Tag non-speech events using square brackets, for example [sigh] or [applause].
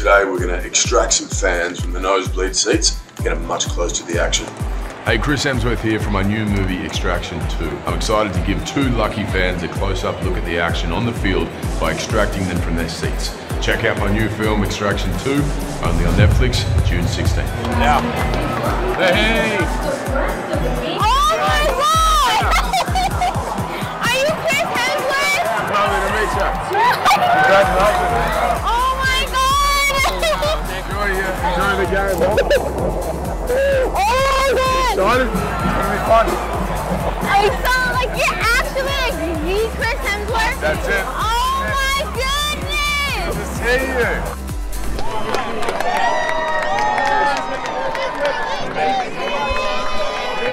Today we're going to extract some fans from the nosebleed seats, get them much closer to the action. Hey, Chris Hemsworth here from my new movie Extraction 2. I'm excited to give two lucky fans a close-up look at the action on the field by extracting them from their seats. Check out my new film Extraction 2, only on Netflix, June 16th. Now, Hey! Oh my god! [laughs] Are you Chris Hemsworth? Lovely to meet you. [laughs] Congratulations. Oh, enjoy the game. oh my god! Excited? It's gonna be fun. I saw like you're actually like the Chris Hemsworth. That's it. Oh my goodness! To see you.